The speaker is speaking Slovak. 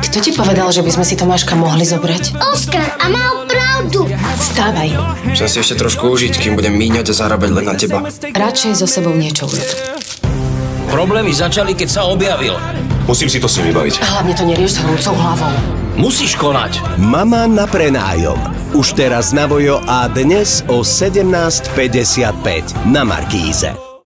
Kto ti povedal, že by sme si Tomáška mohli zobrať? Oskar a mal pravdu. Vstávaj. Musím si ešte trošku užiť, kým budem míňať a zarábať len na teba. Radšej so sebou niečo urob. Problémy začali, keď sa objavil. Musím si to s ním vybaviť. Hlavne to nerieš s hrúcou hlavou. Musíš konať. Mama na prenájom. Už teraz na Vojo a dnes o 17.55 na Markíze.